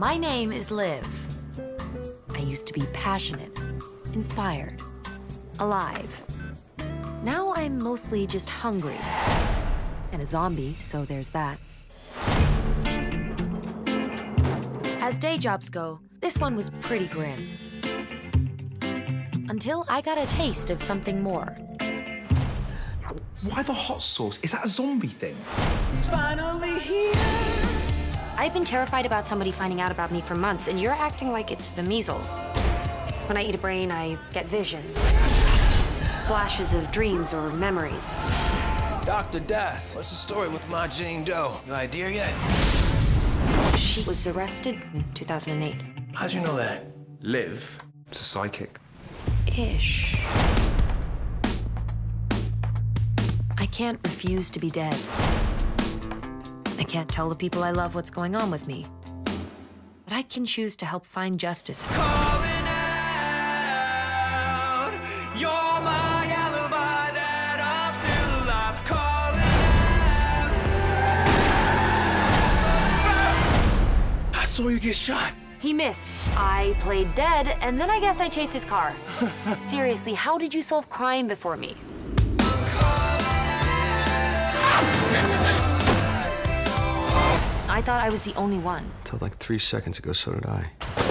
My name is Liv. I used to be passionate, inspired, alive. Now I'm mostly just hungry. And a zombie, so there's that. As day jobs go, this one was pretty grim. Until I got a taste of something more. Why the hot sauce? Is that a zombie thing? It's finally here. I've been terrified about somebody finding out about me for months, and you're acting like it's the measles. When I eat a brain, I get visions. Flashes of dreams or memories. Dr. Death, what's the story with my Jane Doe? No idea yet? She was arrested in 2008. How'd you know that? Liv. It's a psychic. Ish. I can't refuse to be dead. I can't tell the people I love what's going on with me. But I can choose to help find justice. Calling out, you're my alibi that I'm still alive. Calling I saw you get shot. He missed. I played dead, and then I guess I chased his car. Seriously, how did you solve crime before me? I thought I was the only one. Till like three seconds ago, so did I.